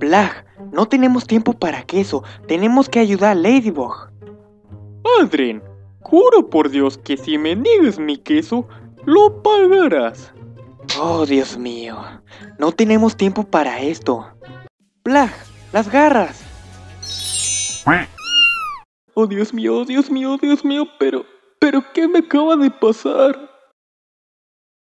Blag, no tenemos tiempo para queso. Tenemos que ayudar a Ladybug. Adrien, juro por Dios que si me niegas mi queso, lo pagarás. Oh, Dios mío. No tenemos tiempo para esto. Blag, las garras. Oh, Dios mío, oh, Dios mío, oh, Dios mío, pero... ¿Pero qué me acaba de pasar?